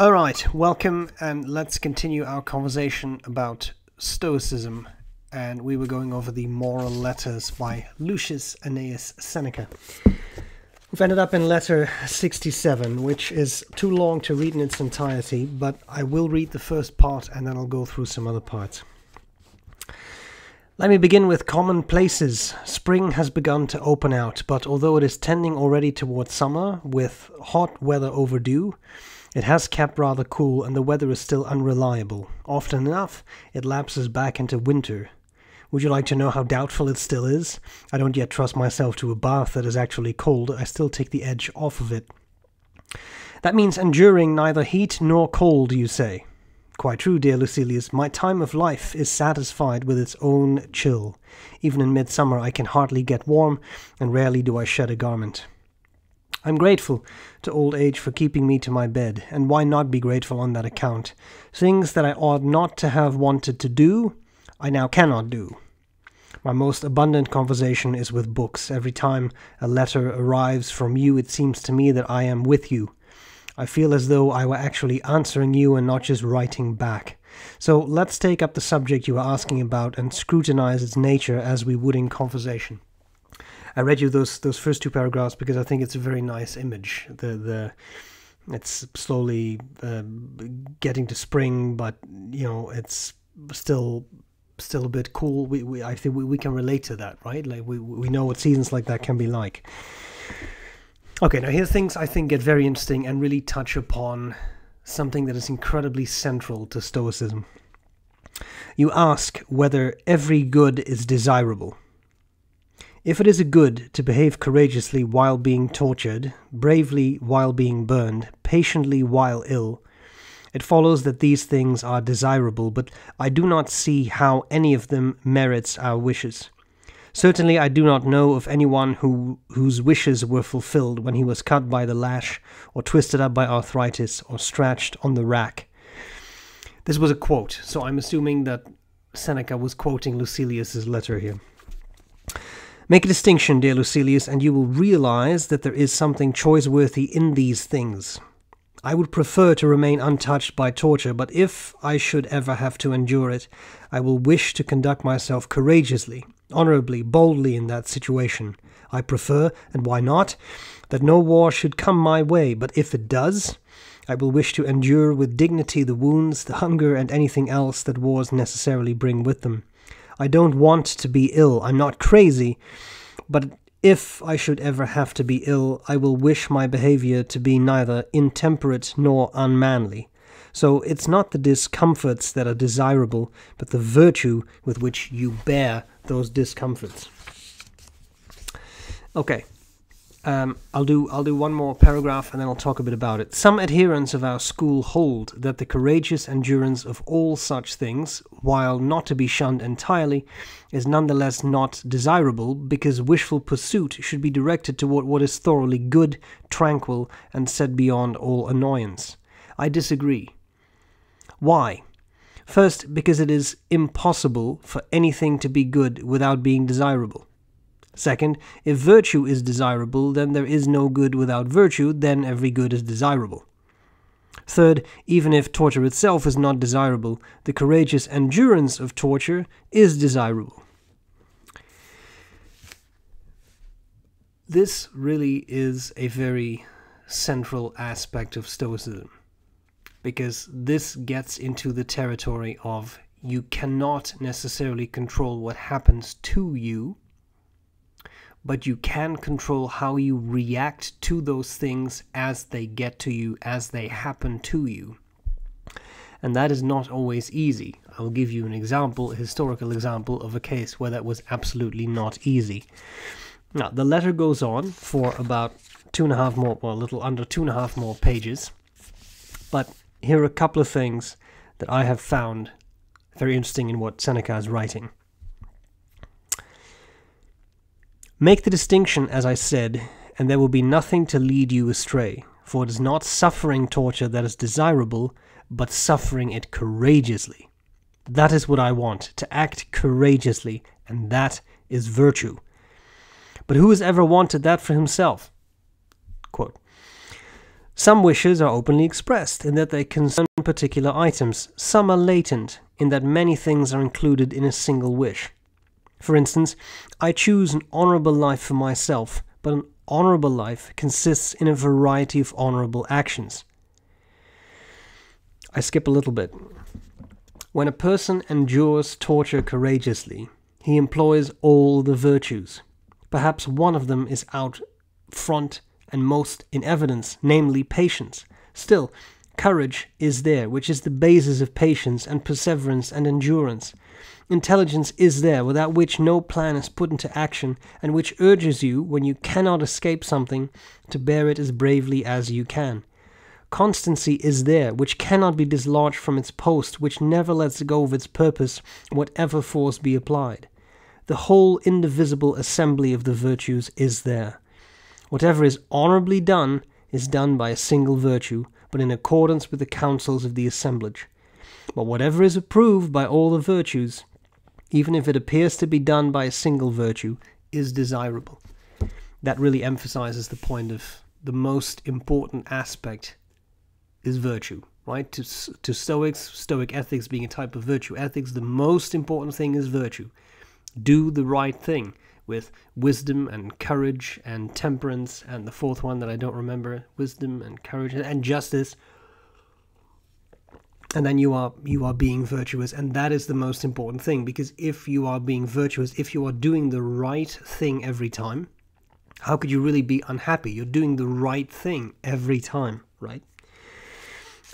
All right, welcome, and let's continue our conversation about Stoicism. And we were going over the moral letters by Lucius Annaeus Seneca. We've ended up in letter 67, which is too long to read in its entirety, but I will read the first part and then I'll go through some other parts. Let me begin with common places. Spring has begun to open out, but although it is tending already towards summer, with hot weather overdue, it has kept rather cool and the weather is still unreliable. Often enough, it lapses back into winter. Would you like to know how doubtful it still is? I don't yet trust myself to a bath that is actually cold, I still take the edge off of it. That means enduring neither heat nor cold, you say. Quite true, dear Lucilius. My time of life is satisfied with its own chill. Even in midsummer I can hardly get warm, and rarely do I shed a garment. I'm grateful to old age for keeping me to my bed, and why not be grateful on that account? Things that I ought not to have wanted to do, I now cannot do. My most abundant conversation is with books. Every time a letter arrives from you, it seems to me that I am with you. I feel as though I were actually answering you and not just writing back. So let's take up the subject you were asking about and scrutinize its nature as we would in conversation. I read you those those first two paragraphs because I think it's a very nice image. The the it's slowly uh, getting to spring, but you know it's still still a bit cool. We, we I think we, we can relate to that, right? Like we we know what seasons like that can be like. Okay, now here things I think get very interesting and really touch upon something that is incredibly central to Stoicism. You ask whether every good is desirable. If it is a good to behave courageously while being tortured, bravely while being burned, patiently while ill, it follows that these things are desirable, but I do not see how any of them merits our wishes. Certainly, I do not know of anyone who, whose wishes were fulfilled when he was cut by the lash, or twisted up by arthritis, or stretched on the rack. This was a quote, so I'm assuming that Seneca was quoting Lucilius's letter here. Make a distinction, dear Lucilius, and you will realize that there is something choice-worthy in these things. I would prefer to remain untouched by torture, but if I should ever have to endure it, I will wish to conduct myself courageously, honorably, boldly in that situation. I prefer, and why not, that no war should come my way, but if it does, I will wish to endure with dignity the wounds, the hunger, and anything else that wars necessarily bring with them. I don't want to be ill, I'm not crazy, but if I should ever have to be ill, I will wish my behavior to be neither intemperate nor unmanly. So it's not the discomforts that are desirable, but the virtue with which you bear those discomforts. Okay, um, I'll do I'll do one more paragraph and then I'll talk a bit about it. Some adherents of our school hold that the courageous endurance of all such things, while not to be shunned entirely, is nonetheless not desirable because wishful pursuit should be directed toward what is thoroughly good, tranquil, and set beyond all annoyance. I disagree. Why? First, because it is impossible for anything to be good without being desirable. Second, if virtue is desirable, then there is no good without virtue, then every good is desirable. Third, even if torture itself is not desirable, the courageous endurance of torture is desirable. This really is a very central aspect of Stoicism, because this gets into the territory of you cannot necessarily control what happens to you but you can control how you react to those things as they get to you, as they happen to you. And that is not always easy. I will give you an example, a historical example of a case where that was absolutely not easy. Now, the letter goes on for about two and a half more, well, a little under two and a half more pages. But here are a couple of things that I have found very interesting in what Seneca is writing. Make the distinction, as I said, and there will be nothing to lead you astray, for it is not suffering torture that is desirable, but suffering it courageously. That is what I want, to act courageously, and that is virtue. But who has ever wanted that for himself? Quote, Some wishes are openly expressed in that they concern particular items. Some are latent in that many things are included in a single wish. For instance, I choose an honorable life for myself, but an honorable life consists in a variety of honorable actions. I skip a little bit. When a person endures torture courageously, he employs all the virtues. Perhaps one of them is out front and most in evidence, namely patience. Still, courage is there, which is the basis of patience and perseverance and endurance. Intelligence is there, without which no plan is put into action, and which urges you, when you cannot escape something, to bear it as bravely as you can. Constancy is there, which cannot be dislodged from its post, which never lets go of its purpose, whatever force be applied. The whole indivisible assembly of the virtues is there. Whatever is honourably done is done by a single virtue, but in accordance with the counsels of the assemblage. But whatever is approved by all the virtues, even if it appears to be done by a single virtue, is desirable. That really emphasizes the point of the most important aspect is virtue, right? To, to Stoics, Stoic ethics being a type of virtue ethics, the most important thing is virtue. Do the right thing with wisdom and courage and temperance, and the fourth one that I don't remember wisdom and courage and justice. And then you are you are being virtuous, and that is the most important thing because if you are being virtuous, if you are doing the right thing every time, how could you really be unhappy? You're doing the right thing every time, right?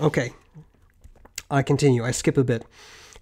Okay, I continue. I skip a bit.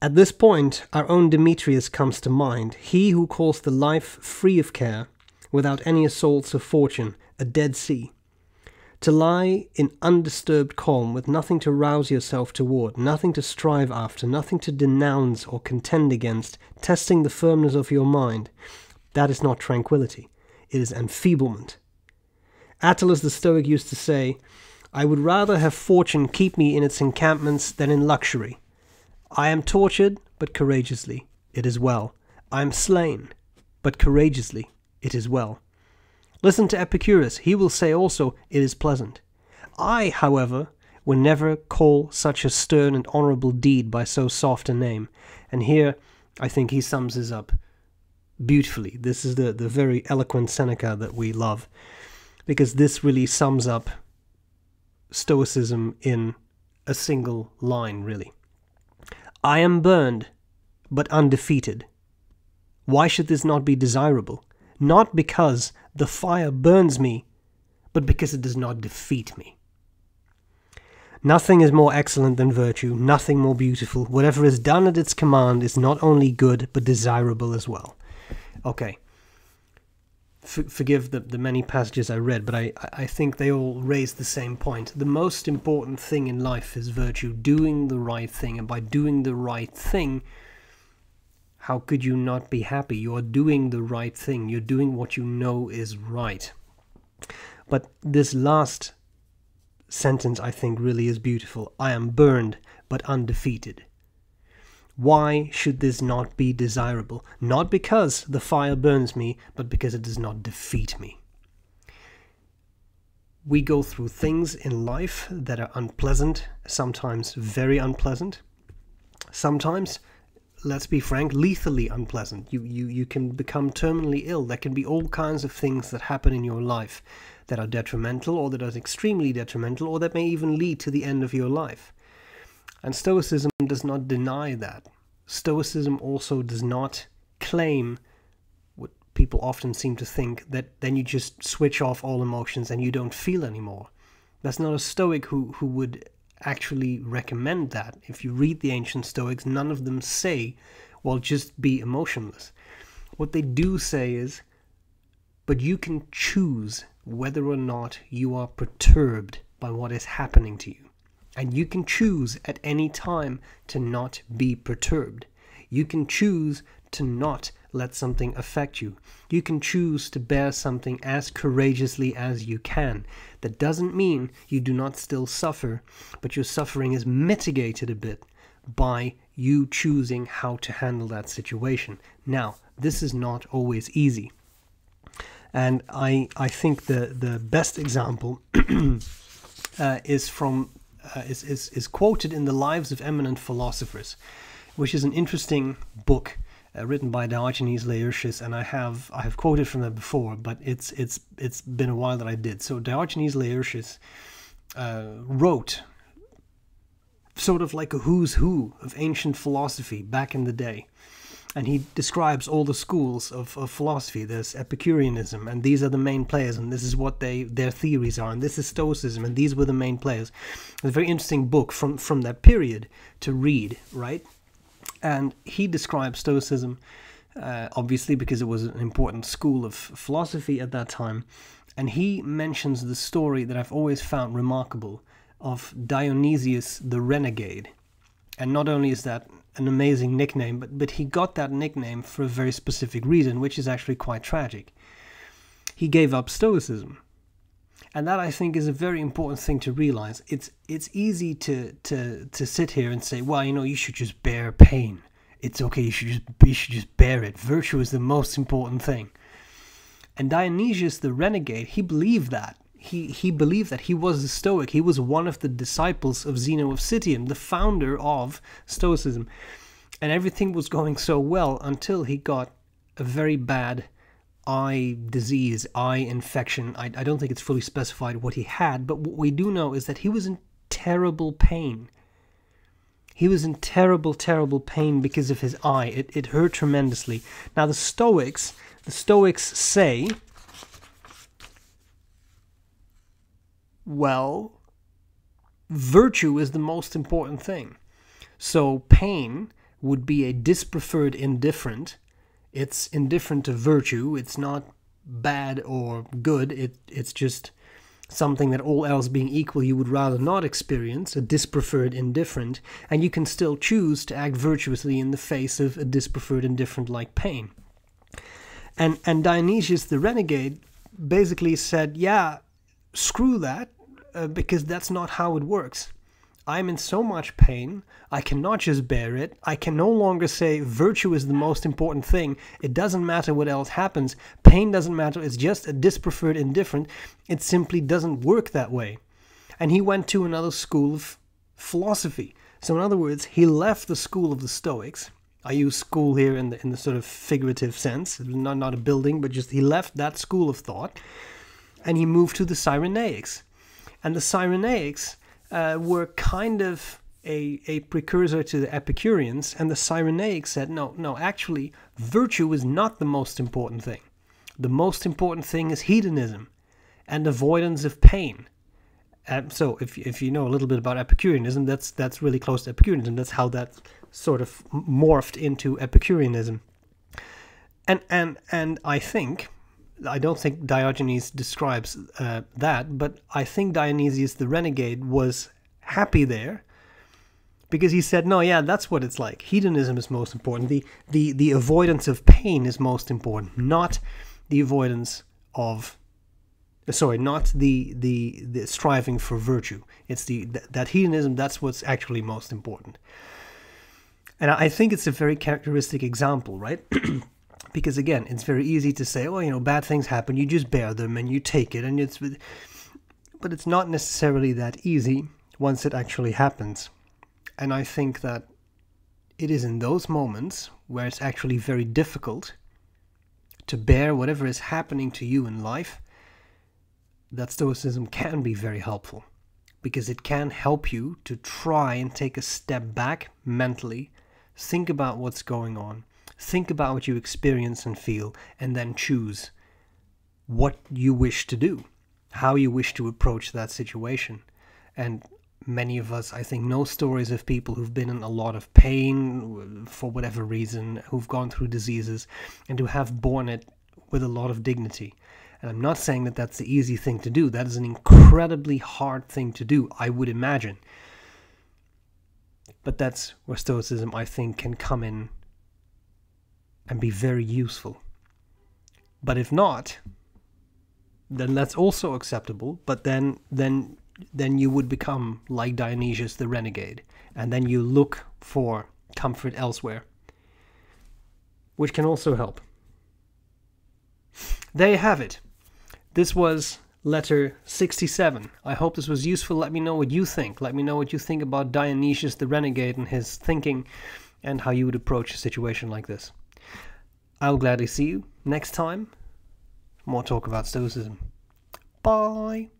At this point, our own Demetrius comes to mind, he who calls the life free of care, without any assaults of fortune, a dead sea. To lie in undisturbed calm, with nothing to rouse yourself toward, nothing to strive after, nothing to denounce or contend against, testing the firmness of your mind, that is not tranquility, it is enfeeblement. Attalus the Stoic used to say, I would rather have fortune keep me in its encampments than in luxury. I am tortured, but courageously, it is well. I am slain, but courageously, it is well. Listen to Epicurus, he will say also, it is pleasant. I, however, will never call such a stern and honourable deed by so soft a name. And here I think he sums this up beautifully. This is the, the very eloquent Seneca that we love, because this really sums up Stoicism in a single line, really. I am burned, but undefeated. Why should this not be desirable? Not because the fire burns me, but because it does not defeat me. Nothing is more excellent than virtue, nothing more beautiful. Whatever is done at its command is not only good, but desirable as well. Okay, f- forgive the, the many passages I read, but I, I think they all raise the same point. The most important thing in life is virtue, doing the right thing. And by doing the right thing, how could you not be happy? You are doing the right thing, you're doing what you know is right. But this last sentence, I think, really is beautiful. I am burned, but undefeated. Why should this not be desirable? Not because the fire burns me, but because it does not defeat me. We go through things in life that are unpleasant, sometimes very unpleasant. Sometimes, let's be frank, lethally unpleasant. You, you, you can become terminally ill. There can be all kinds of things that happen in your life that are detrimental or that are extremely detrimental or that may even lead to the end of your life. And Stoicism does not deny that. Stoicism also does not claim what people often seem to think that then you just switch off all emotions and you don't feel anymore. That's not a Stoic who, who would actually recommend that. If you read the ancient Stoics, none of them say, well, just be emotionless. What they do say is, but you can choose whether or not you are perturbed by what is happening to you. And you can choose at any time to not be perturbed. You can choose to not let something affect you. You can choose to bear something as courageously as you can. That doesn't mean you do not still suffer, but your suffering is mitigated a bit by you choosing how to handle that situation. Now, this is not always easy. And I, I think the, the best example uh, is from uh, is, is is quoted in the Lives of Eminent Philosophers, which is an interesting book uh, written by Diogenes Laertius, and I have I have quoted from that before, but it's it's it's been a while that I did. So Diogenes Laertius uh, wrote sort of like a who's who of ancient philosophy back in the day. And he describes all the schools of, of philosophy. There's Epicureanism, and these are the main players, and this is what they their theories are, and this is Stoicism, and these were the main players. It's a very interesting book from, from that period to read, right? And he describes Stoicism, uh, obviously because it was an important school of philosophy at that time. And he mentions the story that I've always found remarkable of Dionysius the Renegade. And not only is that an amazing nickname, but, but he got that nickname for a very specific reason, which is actually quite tragic. He gave up Stoicism. And that I think is a very important thing to realize. It's it's easy to, to, to sit here and say, well, you know, you should just bear pain. It's okay, you should just you should just bear it. Virtue is the most important thing. And Dionysius the renegade, he believed that he, he believed that he was a Stoic. He was one of the disciples of Zeno of Citium, the founder of Stoicism. And everything was going so well until he got a very bad eye disease, eye infection. I, I don't think it's fully specified what he had, but what we do know is that he was in terrible pain. He was in terrible, terrible pain because of his eye. It, it hurt tremendously. Now the Stoics, the Stoics say Well, virtue is the most important thing. So pain would be a dispreferred indifferent. It's indifferent to virtue. It's not bad or good. It it's just something that all else being equal you would rather not experience, a dispreferred indifferent, and you can still choose to act virtuously in the face of a dispreferred indifferent like pain. And and Dionysius the renegade basically said, yeah, screw that uh, because that's not how it works. I'm in so much pain, I cannot just bear it. I can no longer say virtue is the most important thing. It doesn't matter what else happens. Pain doesn't matter. It's just a dispreferred indifferent. It simply doesn't work that way. And he went to another school of philosophy. So, in other words, he left the school of the Stoics. I use school here in the, in the sort of figurative sense, not, not a building, but just he left that school of thought and he moved to the Cyrenaics. And the Cyrenaics uh, were kind of a, a precursor to the Epicureans, and the Cyrenaics said, no, no, actually, virtue is not the most important thing. The most important thing is hedonism and avoidance of pain. Um, so, if, if you know a little bit about Epicureanism, that's that's really close to Epicureanism. That's how that sort of morphed into Epicureanism. And and and I think I don't think Diogenes describes uh, that, but I think Dionysius the renegade was happy there because he said, "No, yeah, that's what it's like. Hedonism is most important. The the the avoidance of pain is most important, not the avoidance of sorry, not the the, the striving for virtue. It's the th- that hedonism that's what's actually most important." And I think it's a very characteristic example, right? because again, it's very easy to say, well, you know, bad things happen. You just bear them and you take it," and it's, but it's not necessarily that easy once it actually happens. And I think that it is in those moments where it's actually very difficult to bear whatever is happening to you in life that Stoicism can be very helpful because it can help you to try and take a step back mentally, think about what's going on, Think about what you experience and feel, and then choose what you wish to do, how you wish to approach that situation. And many of us, I think, know stories of people who've been in a lot of pain uh, for whatever reason, who've gone through diseases, and who have borne it with a lot of dignity. And I'm not saying that that's the easy thing to do. That is an incredibly hard thing to do, I would imagine. But that's where Stoicism, I think, can come in and be very useful. But if not, then that's also acceptable, but then then then you would become like Dionysius the renegade, and then you look for comfort elsewhere, which can also help. There you have it. This was letter 67. I hope this was useful. Let me know what you think. Let me know what you think about Dionysius the renegade and his thinking and how you would approach a situation like this. I'll gladly see you next time. More talk about Stoicism. Bye.